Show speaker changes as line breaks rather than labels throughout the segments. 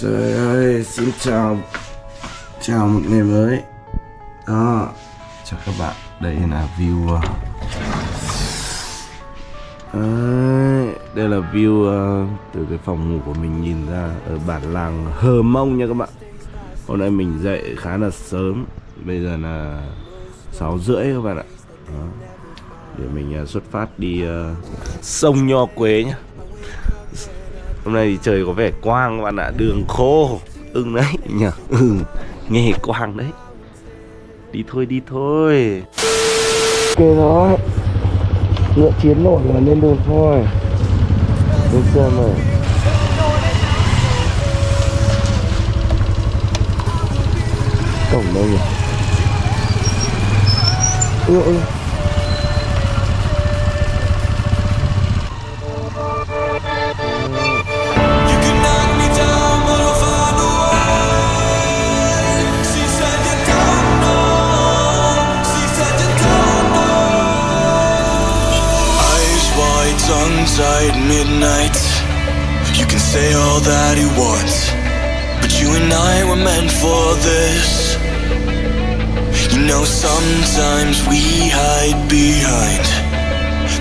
Trời ơi, xin chào. Chào một ngày mới. Đó. Chào các bạn. Đây là view à, Đây là view uh, từ cái phòng ngủ của mình nhìn ra Ở bản làng Hờ Mông nha các bạn. Hôm nay mình dậy khá là sớm. Bây giờ là 6 rưỡi các bạn ạ. Đó. Để mình uh, xuất phát đi uh, sông Nho Quế nhá. Hôm nay thì trời có vẻ quang các bạn ạ Đường khô Ưng đấy nhỉ? Ừ, Nghe quang đấy. Đi thôi đi thôi. Ok rồi Ngựa chiến nổi là lên đường thôi. Lên xem này Cổng đâu nhỉ? Ui ui
say all that you want, but you and I were meant for this. You know, sometimes we hide behind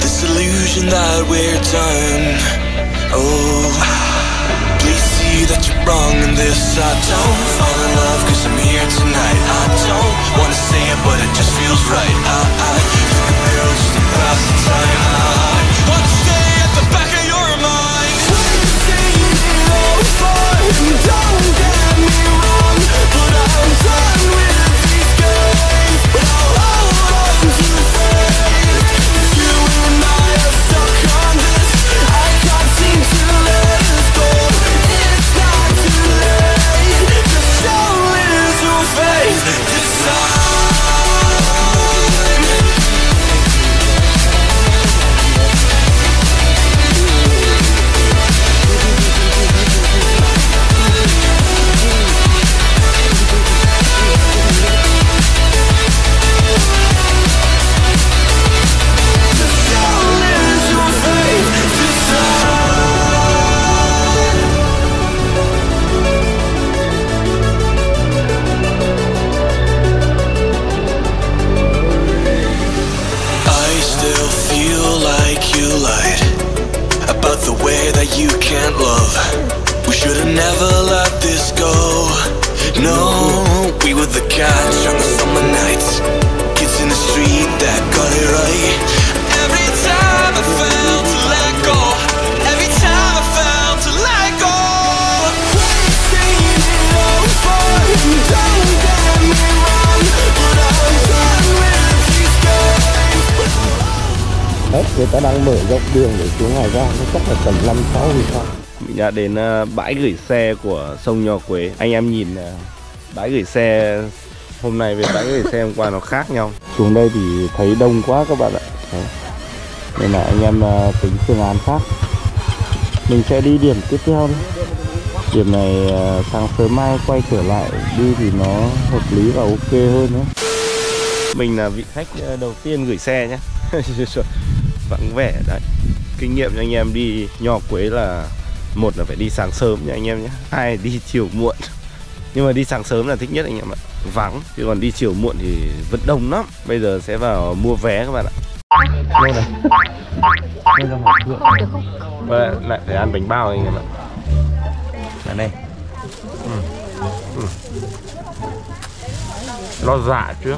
this illusion that we're done. Oh, please see that you're wrong in this. I don't fall in love cause I'm here tonight. I don't wanna say it, but it just feels right. I, I the mirror just to the time. I Don't get
đến ờ, bãi gửi xe của sông Nho Quế. Anh em nhìn ờ, bãi gửi xe hôm nay với bãi gửi xe hôm qua nó khác nhau. Xuống đây thì thấy đông quá các bạn ạ. Đấy. Nên là anh em ờ, tính phương án khác. Mình sẽ đi điểm tiếp theo đi. Điểm này sáng sớm mai quay trở lại đi thì nó hợp lý và ok hơn nữa Mình là vị khách đầu tiên gửi xe nhé. Vắng vẻ đấy. Kinh nghiệm cho anh em đi nho quế là một là phải đi sáng sớm nha anh em nhé. Hai là đi chiều muộn. Nhưng mà đi sáng sớm là thích nhất anh em ạ. Vắng chứ còn đi chiều muộn thì vẫn đông lắm. Bây giờ sẽ vào mua vé các bạn ạ. Này. Đây thượng và lại phải ăn bánh bao anh em ạ. Là đây ừ. Ừ. lo dạ trước.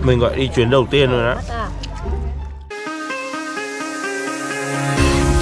Mình gọi đi chuyến đầu tiên rồi đó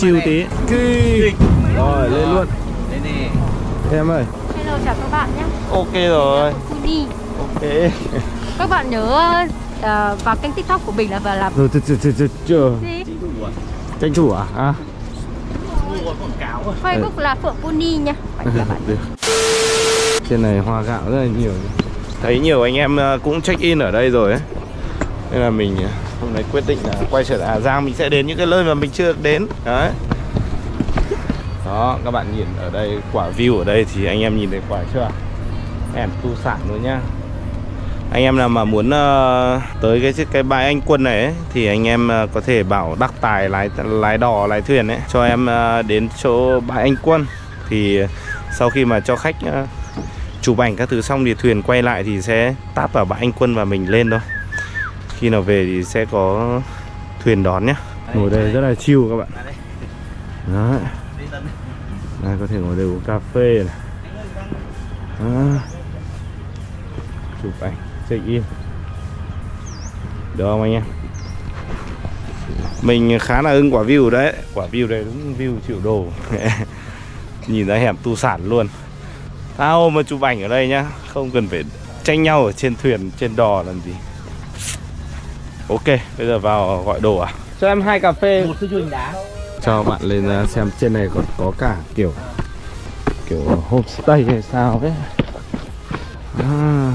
chiêu tí. Kỳ. rồi lên luôn.
Đây nè.
Em ơi.
Hello chào các bạn nhé.
ok rồi.
Kuni.
ok.
Các bạn nhớ ờ, vào kênh TikTok của mình là vào làm
rồi chờ chờ chờ chờ chờ.
Gì?
tranh thủ à? À?
Facebook là Phượng Puni nha.
Trên này hoa gạo rất là nhiều. Thấy nhiều anh em ờ, cũng check in ở đây rồi ấy nên là mình à, hôm nay quyết định là quay trở lại Hà Giang mình sẽ đến những cái nơi mà mình chưa được đến. Đấy. Đó các bạn nhìn ở đây quả view ở đây thì anh em nhìn thấy quả chưa em tu sản luôn nhá. Anh em nào mà muốn uh, tới cái cái bãi anh quân này ấy, thì anh em uh, có thể bảo đắc tài lái lái đò lái thuyền ấy cho em uh, đến chỗ bãi anh quân. Thì sau khi mà cho khách uh, chụp ảnh các thứ xong thì thuyền quay lại thì sẽ táp vào bãi anh quân và mình lên thôi khi nào về thì sẽ có thuyền đón nhá. Ngồi đây rất là chill các bạn. Đấy đây. Có thể ngồi đây uống cà phê này. Đó. chụp ảnh check in. Được không anh em? Mình khá là ưng quả view đấy. Quả view đây đúng view triệu đồ. Nhìn ra hẻm tu sản luôn. Hồ mà chụp ảnh ở đây nhá không cần phải tranh nhau ở trên thuyền trên đò làm gì ok bây giờ vào gọi đồ à? Cho em hai cà phê.
Một cái chuồng đá.
Cho bạn lên uh, xem trên này còn có cả kiểu kiểu homestay hay sao ấy. À.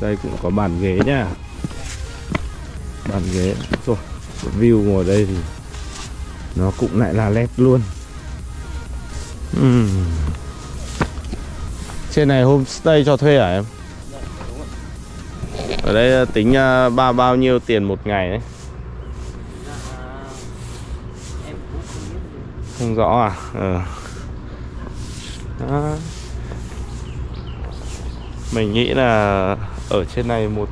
Đây cũng có bàn ghế nhá. Bàn ghế. Rồi view ngồi đây thì nó cũng lại là led luôn. Ừm. Trên này homestay cho thuê hả em? Ở đây tính uh, bao bao nhiêu tiền một ngày đấy? Không rõ à? Ờ. Đó. mình nghĩ là ở trên này một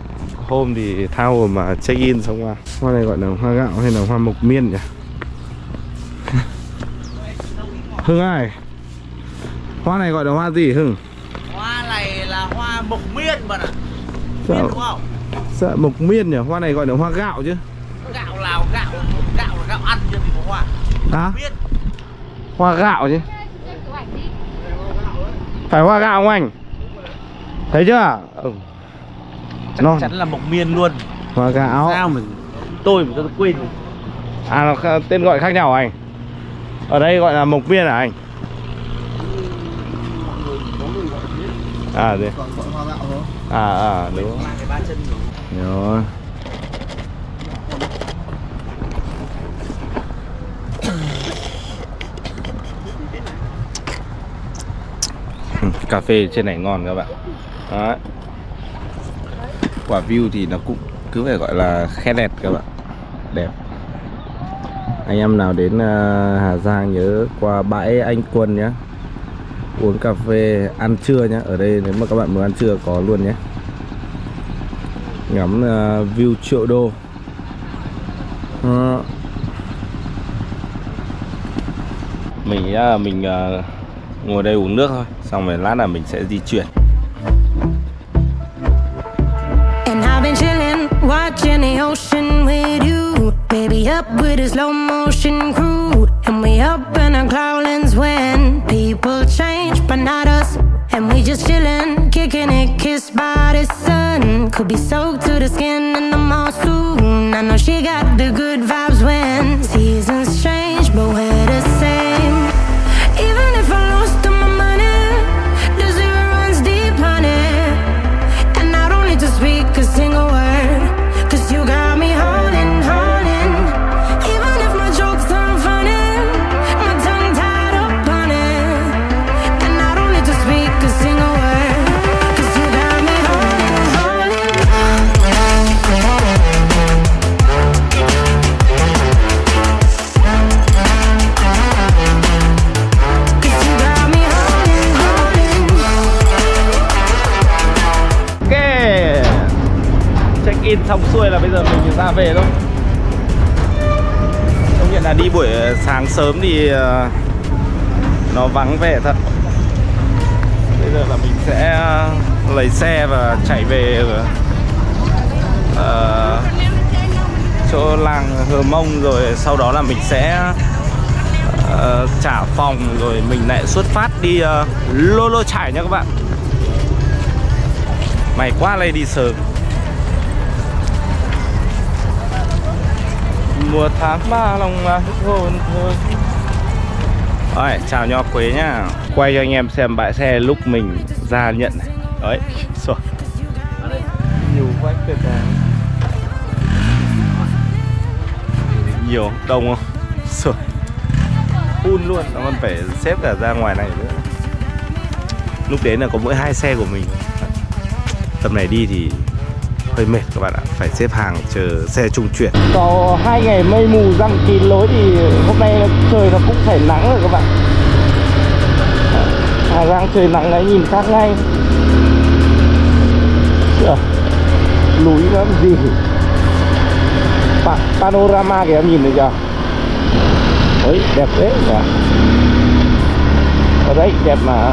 hôm thì thao mà check in xong qua. Hoa này gọi là hoa gạo hay là hoa mộc miên nhỉ? Hưng ai? Hoa này gọi là hoa gì hưng
Hoa này là hoa mộc miên bạn ạ
Sao?
Biết đúng không?
Sợ mộc miên nhỉ? Hoa này gọi là hoa gạo chứ.
Gạo lào gạo Gạo là gạo ăn chứ thì có hoa.
Hả?
Miên.
Hoa gạo chứ. Phải hoa gạo không anh? Thấy chưa? Ừ.
Chắc
Non.
chắn là mộc miên luôn.
Hoa gạo.
Sao mình Tôi mà tôi quên.
À nó tên gọi khác nhau anh? Ở đây gọi là mộc miên à anh à đấy à à đúng.
Rồi.
Cà phê trên này ngon các bạn. Đấy. quả view thì nó cũng cứ phải gọi là khe đẹp các bạn. Đẹp. Anh em nào đến ờ, Hà Giang nhớ qua bãi Anh Quân nhé uống cà phê ăn trưa nhé ở đây nếu mà các bạn muốn ăn trưa có luôn nhé ngắm ờ, view triệu đô Ờ. mình nghĩ là mình ờ, ngồi đây uống nước thôi xong rồi lát là mình sẽ di chuyển
And I've been chillin', watching the ocean with you. Baby, up with a slow motion crew. And we up in our cloudlands when people change, but not us. And we just chillin', kicking it, kissed by the sun. Could be soaked to the skin in the monsoon. I know she got the good
xong xuôi là bây giờ mình ra về thôi. Công nhận là đi buổi ờ, sáng sớm thì ờ, Nó vắng vẻ thật. Bây giờ là mình sẽ ờ, lấy xe và chạy về uh, chỗ làng Hờ Mông rồi sau đó là mình sẽ uh, trả phòng rồi mình lại xuất phát đi uh, Lô Lô Trải nha các bạn. Mày quá đây đi sớm. Mùa tháng ba lòng mà hết hồn thôi. Rồi, chào nho Quế nhá. Quay cho anh em xem bãi xe lúc mình ra nhận này. Đấy, rồi. Nhiều vách tuyệt vời. Nhiều, đông không? Rồi. Phun luôn, nó còn phải xếp cả ra ngoài này nữa. Lúc đến là có mỗi hai xe của mình. Tầm này đi thì hơi mệt các bạn ạ. Phải xếp hàng chờ xe trung chuyển. Có hai ngày mây mù răng kín lối thì hôm nay trời nó cũng phải nắng rồi các bạn. Hà Giang trời nắng đấy nhìn khác ngay. Chưa? Núi nó gì? Pa, Panorama kìa, em nhìn thấy chưa? Đấy đẹp đấy nhỉ. Ở đấy đẹp mà.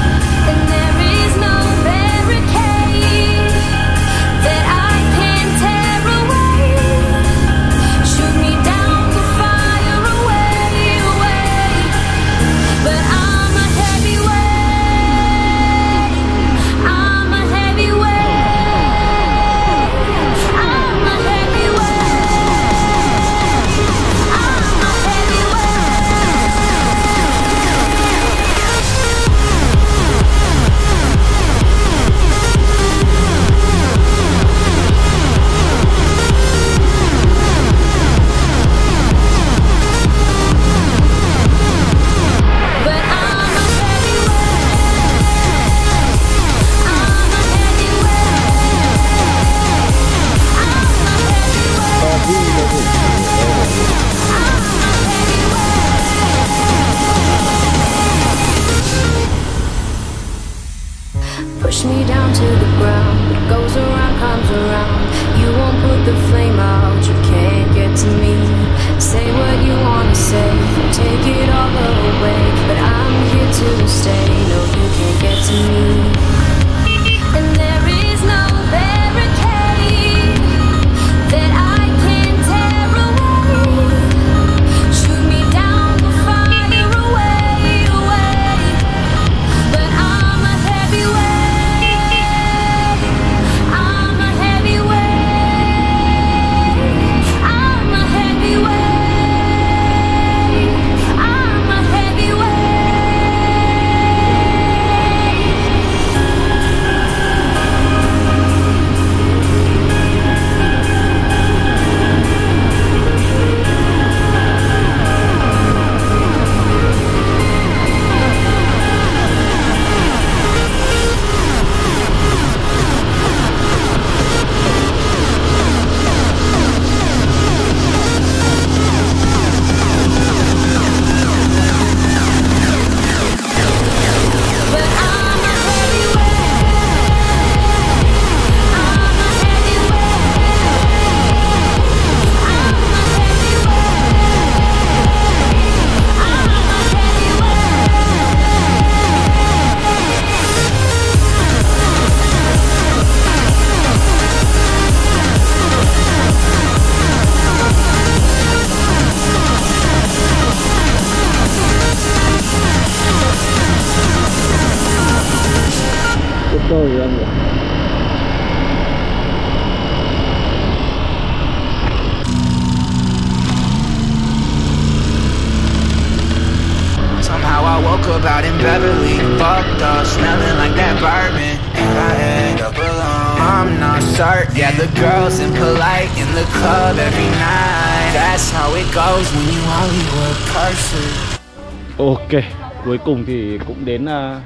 Ok, cuối cùng thì cũng đến uh,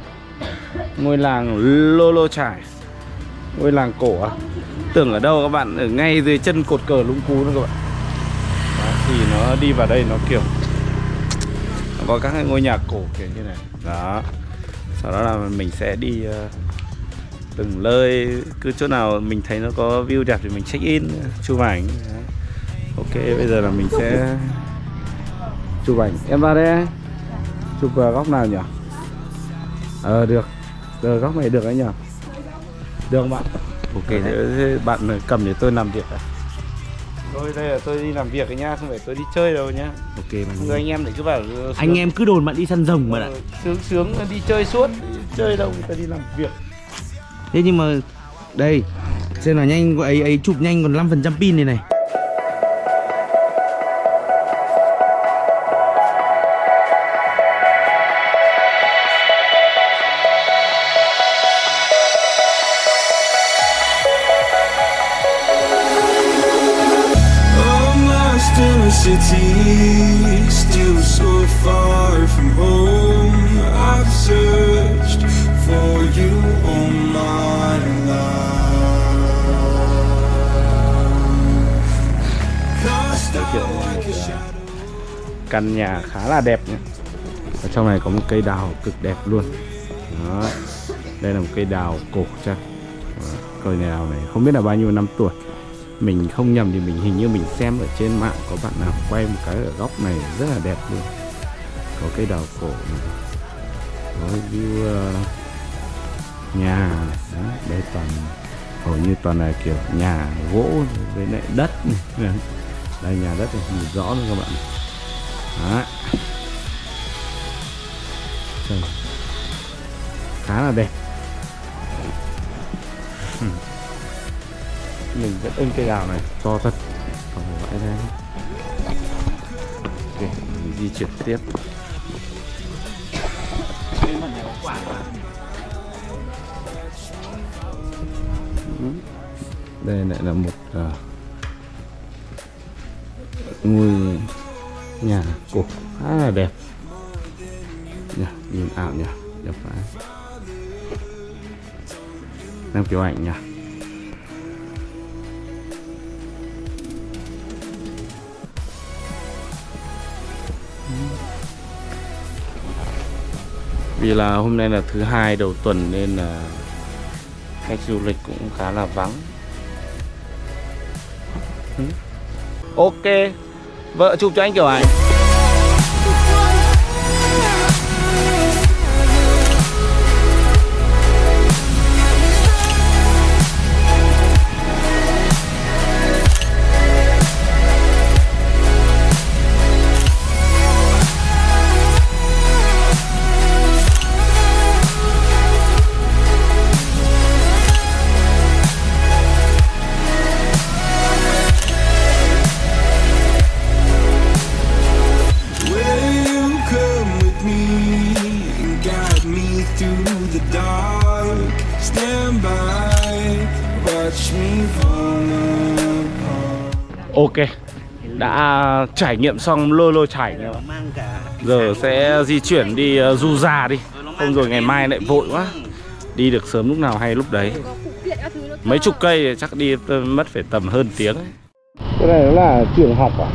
ngôi làng Lolo Trải. Ngôi làng cổ à? Tưởng ở đâu các bạn, ở ngay dưới chân cột cờ lũng cú nữa các bạn. Đó, Thì nó đi vào đây nó kiểu Nó có các cái ngôi nhà cổ kiểu như này. Đó. Sau đó là mình sẽ đi uh, từng nơi Cứ chỗ nào mình thấy nó có view đẹp thì mình check in Chụp ảnh. Đó. Ok, bây giờ là mình sẽ chụp ảnh. Em vào đây Chụp vào góc nào nhỉ? Ờ được Giờ góc này được đấy nhỉ? Được không bạn? Ok thế, thế bạn cầm để tôi làm việc à? Tôi đây là tôi đi làm việc ấy nhá, không phải tôi đi chơi đâu nhá
Ok bạn
Người anh em thì cứ bảo ờ,
Anh
sướng-
em cứ đồn bạn đi săn rồng mà ạ
ờ, Sướng sướng đi chơi suốt Chơi đâu người ta đi làm việc
Thế nhưng mà Đây Xem là nhanh ấy ấy chụp nhanh còn 5% pin này này
Căn nhà khá là đẹp nhé. Ở trong này có một cây đào cực đẹp luôn. Đó. Đây là một cây đào cổ chắc Cây đào này không biết là bao nhiêu năm tuổi. Mình không nhầm thì mình hình như mình xem ở trên mạng Có bạn nào quay một cái ở góc này rất là đẹp luôn. Có cây đào cổ này. Có view ờ, nhà này. Đó. Đây toàn, hầu như toàn là kiểu nhà gỗ với lại đất này. Đây, nhà đất này, nhìn rõ luôn các bạn đó Trời. khá là đẹp. Mình rất ưng cây đào này. To thật. Còn vãi ra ok mình di chuyển tiếp. Đây lại là một ờ, ngôi nhà cổ khá là đẹp. Nhà, nhìn ảo nhỉ đẹp phải đang kiểu ảnh nhỉ vì là hôm nay là thứ hai đầu tuần nên là khách du lịch cũng khá là vắng. Ừ. Ok vợ chụp cho anh kiểu ảnh ok đã trải nghiệm xong lôi lôi trải rồi. Giờ sẽ di chuyển đi uh, du già đi. Không rồi ngày mai lại vội quá. Đi được sớm lúc nào hay lúc đấy. Mấy chục cây chắc đi ờ, mất phải tầm hơn tiếng cái này là trường học à?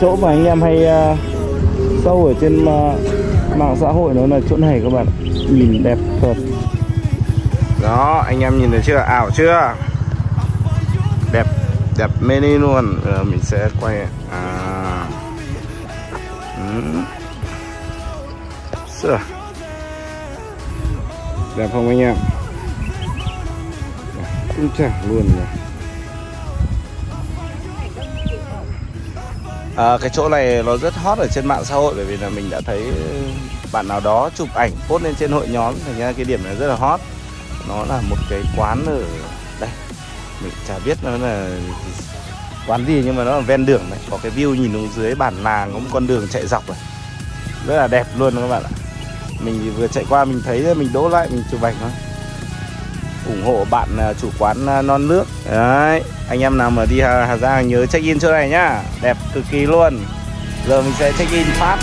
Chỗ mà anh em hay ờ, uh, sâu ở trên uh, mạng xã hội nó là chỗ này các bạn Nhìn đẹp thật. Đó anh em nhìn thấy chưa? Ảo chưa? Đẹp đẹp mê ly luôn. Ừ, mình sẽ quay à. ừ. Đẹp không anh em? Cũng chẳng luôn rồi À, cái chỗ này nó rất hot ở trên mạng xã hội bởi vì là mình đã thấy bạn nào đó chụp ảnh post lên trên hội nhóm. Thành ra cái điểm này rất là hot. Nó là một cái quán ở đây mình chả biết nó là quán gì nhưng mà nó là ven đường này. Có cái view nhìn xuống dưới bản làng có một con đường chạy dọc này. Rất là đẹp luôn các bạn ạ. Mình vừa chạy qua mình thấy mình đỗ lại mình chụp ảnh thôi ủng hộ bạn à, chủ quán à, non nước. Đấy anh em nào mà đi Hà, Hà Giang nhớ check in chỗ này nhá. Đẹp cực kỳ luôn. Giờ mình sẽ check in phát.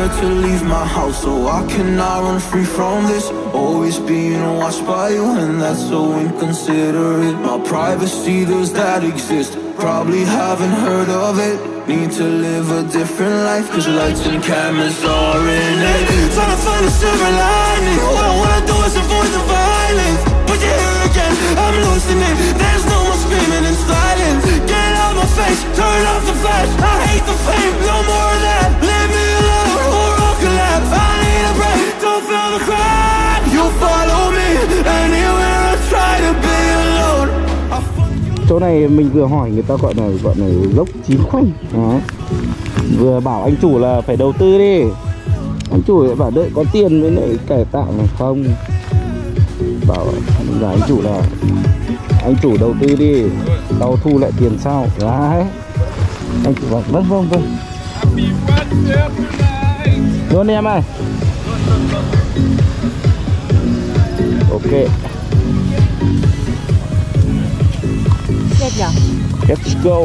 Scared to leave my house, so I cannot run free from this. Always being watched by you, and that's so inconsiderate. My privacy, does that exist? Probably haven't heard of it. Need to live a different life, cause lights and cameras are in it. Trying to find a silver lining. What I wanna do is avoid the violence. But you're here again, I'm losing it. There's no more screaming in silence. Get out my face, turn off the flash. I hate the fame, no more of that. Collapse. I need a break, don't feel the. You follow me. Anywhere I try to be alone.
chỗ này mình vừa hỏi người ta gọi là gọi là dốc chín khoanh. Đó. Vừa bảo anh chủ là phải đầu tư đi. Anh chủ lại bảo đợi có tiền mới lại cải tạo này không? Bảo là anh chủ là anh chủ đầu tư đi. Tao thu lại tiền sau. Đấy anh chủ bảo vâng vâng vâng luôn đi em ơi. Ok.
Chết nhở?
Let's go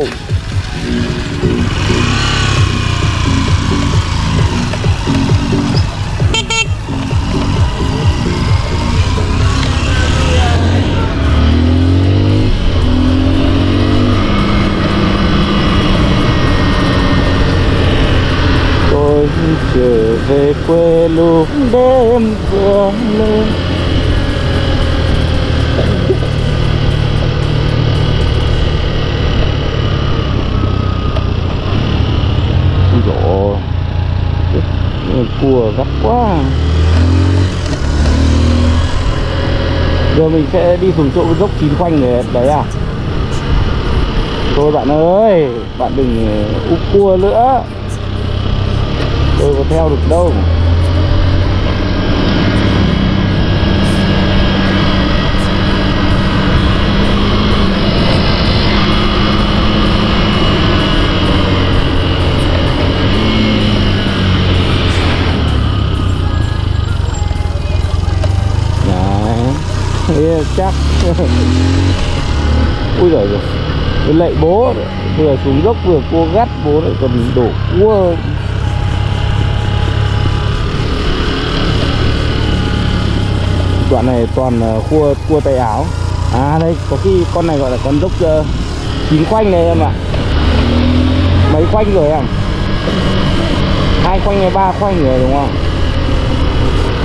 quê lúc đêm vừa lên Ôi. Dồi Cua gắt quá. Giờ mình sẽ đi xuống chỗ dốc chín khoanh này, đấy à? Thôi bạn ơi, bạn đừng ờ, úp cua nữa. Tôi có theo được đâu. Thế chắc. Ui rồi rồi cái lệ bố. Vừa xuống dốc vừa cua gắt bố lại còn đổ cua. Đoạn này toàn cua cua tay áo. À đây có khi con này gọi là con dốc uh, chín khoanh này em ạ. Mấy khoanh rồi em? Hai khoanh hay ba khoanh rồi đúng không?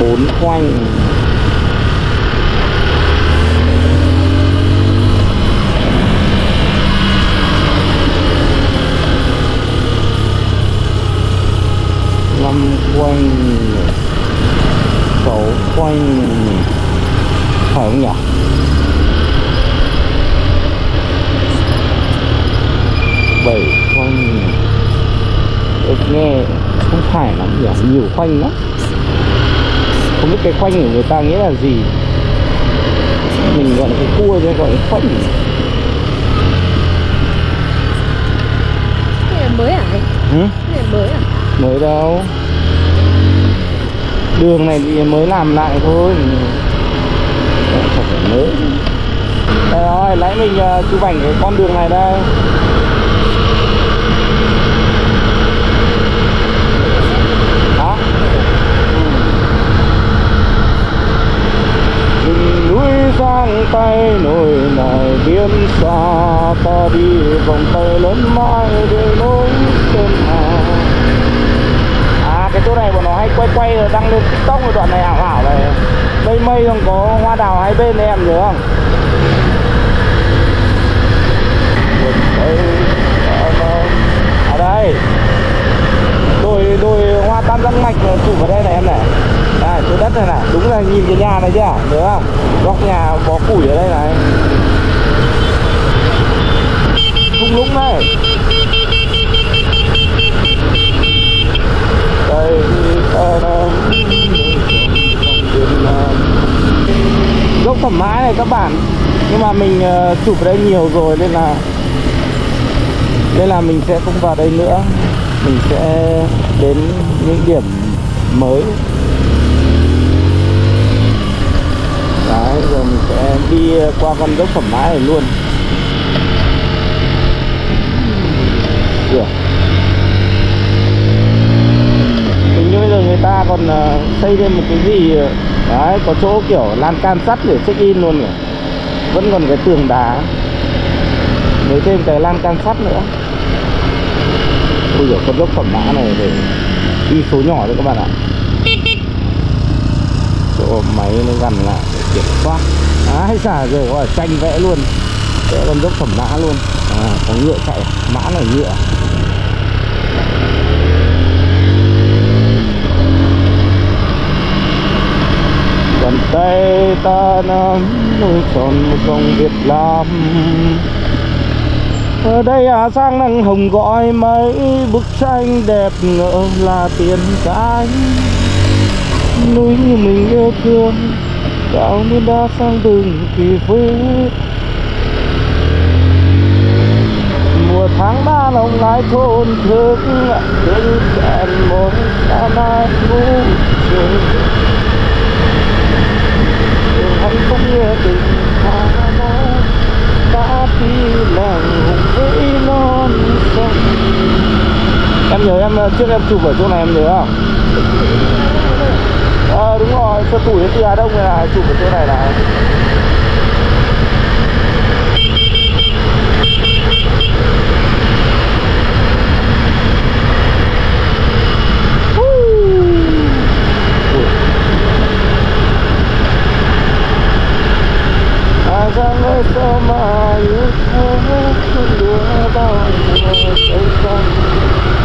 Bốn khoanh. Năm khoanh sáu khoanh phải không nhỉ bảy khoanh Ê, nghe không phải lắm nhỉ nhiều khoanh lắm. Không biết cái khoanh của người ta nghĩa là gì. Mình gọi là cái cua chứ gọi là khoanh
Cái này mới à
ừ?
Cái này mới à?
Mới đâu. Đường này thì mới làm lại thôi. Không phải mới. Đây rồi lấy mình uh, chụp ảnh cái con đường này đây hả Đừng núi giang tay nổi lại biên xa ta đi vòng tay lớn mãi để nối tên hà à cái chỗ này bọn nó hay quay quay rồi đăng lên tiktok rồi đoạn này ảo ảo này mây mây không có hoa đào hai bên này em nhớ không ở đây đồi đồi hoa tam giác mạch chụp ở đây này em này à, chỗ đất này này đúng là nhìn cái nhà này chưa nhớ không góc nhà bó củi ở đây này thung lũng này đây ta đang dốc thẩm mãi này các bạn nhưng mà mình ờ, ở đây nhiều rồi nên là nên là mình sẽ không vào đây nữa. Mình sẽ đến những điểm mới. Đấy rồi mình sẽ đi qua con dốc phẩm mã này luôn. Được. Hình như bây giờ người ta còn ờ, xây thêm một cái gì ờ, đấy có chỗ kiểu lan can sắt để check in luôn kìa vẫn còn cái tường đá. Với thêm cái lan can sắt nữa. Ui giời con dốc phẩm mã này để đi số nhỏ thôi các bạn ạ. Chỗ máy nó gần lại để kiểm soát. À, Ai xả rồi gọi tranh vẽ luôn. Vẽ con dốc phẩm mã luôn. À, có nhựa chạy mã là nhựa Bàn tay ta nắm nuôi tròn một dòng Việt Nam. Ở đây à sang nắng hồng gọi mấy bức tranh đẹp ngỡ là tiền cái. Núi như mình yêu thương, Cao nên đã sang từng kỳ vết mùa tháng ba lòng lái thôn thức đến đèn một xa mai ngủ trời không nghe tình hà nó đã đi làng với non sông. Em nhớ em, trước em chụp ở chỗ này em nhớ không? Ờ đúng rồi cho tuổi đến Hà Đông này là chụp ở chỗ này là sama sama ayo kedua bawa tentang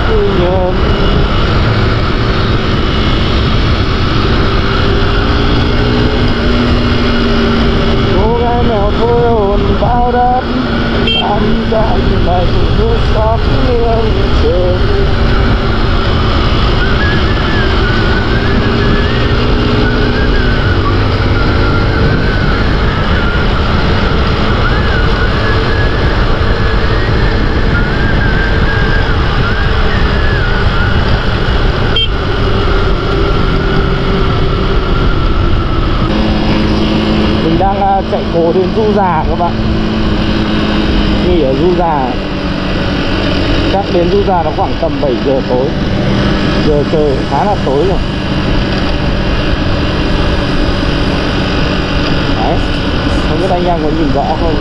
senyum Nora nào vốn bao đắt anh đã lại được sắp nghiêng trên chạy cố đến du già các bạn. Nghỉ ở du già. Chắc đến du già nó khoảng tầm 7 giờ tối. Giờ trời khá là tối rồi. Đấy. Không biết anh em có nhìn rõ không?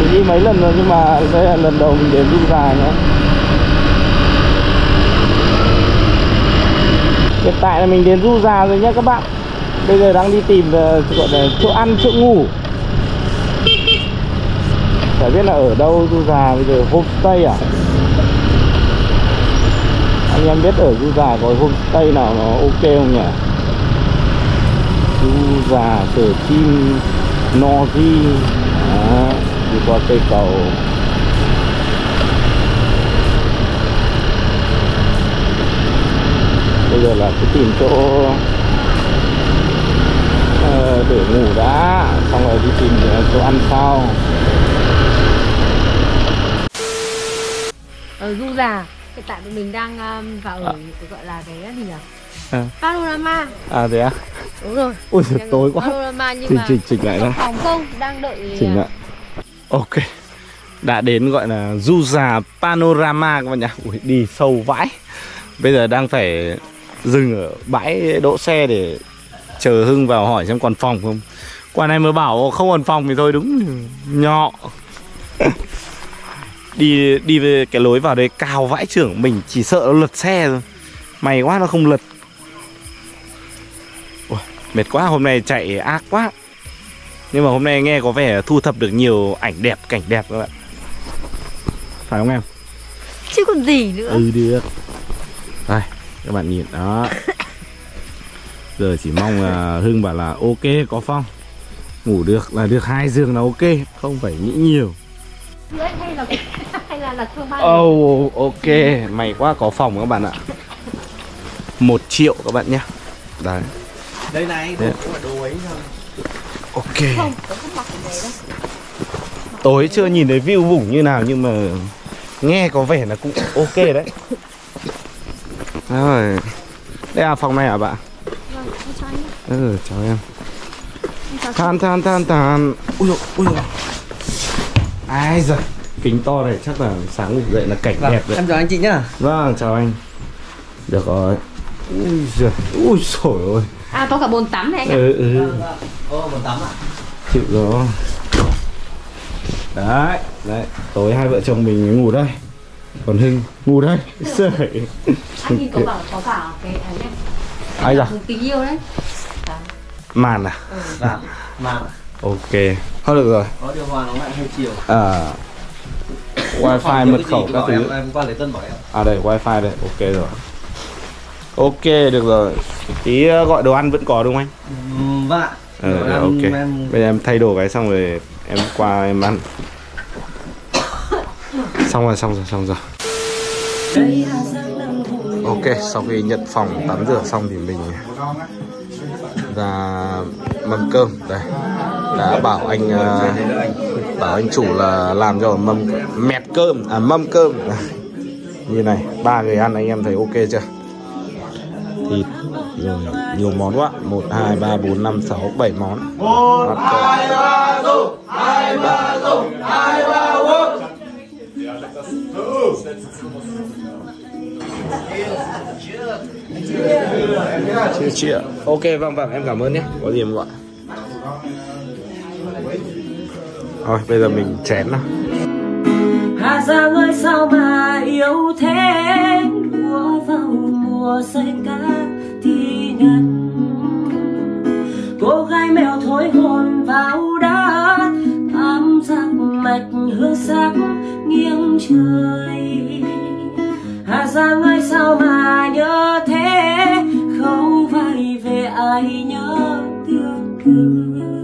Mình đi mấy lần rồi nhưng mà đây là lần đầu mình đến du già nhé. Hiện tại là mình đến du già rồi nhé các bạn bây giờ đang đi tìm ờ, gọi là chỗ ăn chỗ ngủ. Chả biết là ở đâu du già bây giờ homestay à? Anh em biết ở du già có homestay nào nó ok không nhỉ? Du già sở chim no di Đó, đi qua cây cầu. Bây giờ là cứ tìm chỗ để ngủ đã. Xong rồi đi tìm ờ, chỗ ăn sau.
Ở Du Già Hiện tại tụi mình đang um, vào ở gọi là cái gì nhỉ?
À.
Panorama.
À thế à?
Đúng rồi.
Ui giời, tối quá.
Panorama nhưng
chỉnh
mà
chỉnh chỉnh lại đó
phòng không đang đợi
chỉnh lại. Ok. Đã đến gọi là du già panorama các bạn nhỉ ui đi sâu vãi. Bây giờ đang phải dừng ở bãi đỗ xe để chờ hưng vào hỏi xem còn phòng không. Quả này mới bảo không còn phòng thì thôi đúng nhọ. Đi đi về cái lối vào đây cao vãi trưởng mình chỉ sợ nó lật xe thôi. May quá nó không lật. Ui, mệt quá hôm nay chạy ác quá. Nhưng mà hôm nay nghe có vẻ thu thập được nhiều ảnh đẹp cảnh đẹp các bạn phải không em?
Chứ còn gì nữa.
Ừ được. Đây các bạn nhìn đó giờ chỉ mong là hưng bảo là ok có phong. Ngủ được là được hai giường là ok không phải nghĩ nhiều.
Hay là hay là là thương
Oh, ok, may quá có phòng các bạn ạ. Một triệu các bạn nhé. Đấy,
Đây này, đồ, đồ ấy thôi.
Ok.
Không, tớ không mặc cái đấy đâu.
Tối chưa nhìn thấy view vùng như nào nhưng mà Nghe có vẻ là cũng ok đấy. Rồi. Đây là phòng này hả bạn?
Vâng, em cho anh nhé.
Ừ, chào em. Than than than than. Ui dồi, ui dồi. Ai giời. Kính to này chắc là sáng ngủ dậy là cảnh
Vâng,
đẹp đấy
em chào anh chị nhá.
Vâng, chào anh. Được rồi. Ui giời, ui sổi ôi.
À có cả bồn tắm này anh ạ.
Ừ, ừ.
Ô, một tắm ạ.
Chịu rồi. Đấy đấy. Tối hai vợ chồng mình ngủ đây. Còn hưng ngủ đây. Sợi
Anh nhìn có bảo có cả cái ấy này
ai da
Tình yêu đấy
màn à?
Dạ, mà
ok. Thôi được rồi.
Có điều hòa nó lại hơi chiều.
À. Wifi mật khẩu các thứ.
Em, em qua lấy tân bảo em.
À đây wifi đây. Ok rồi. Ok được rồi. Tí ờ, gọi đồ ăn vẫn có đúng không anh?
Vâng ạ.
Ừ,
Đồ
rồi, ok.
em-
bây giờ em thay đồ cái xong rồi em qua em ăn. Xong rồi xong rồi xong rồi. Ok sau khi nhận phòng tắm rửa xong thì mình ra mâm cơm. Đây đã bảo anh uh, bảo anh chủ là làm cho mâm mẹt cơm à mâm cơm. Như này ba người ăn anh em thấy ok chưa? Thịt rồi ừ, nhiều món quá. Một hai ba bốn năm sáu bảy món. Một hai ba dùng. Hai ba dùng. Hai ba chị chị ạ. Ok vâng vâng em cảm ơn nhé. Có gì em gọi? Thôi bây giờ mình chén nào.
Hà Giang ơi sao mà yêu thế? Lúa vào mùa xanh cá thì ngân Cô gái mèo thối hồn vào đá Ám giác mạch hương sắc nghiêng trời. Hà Giang ơi sao mà nhớ thế? ai nhớ thương thương.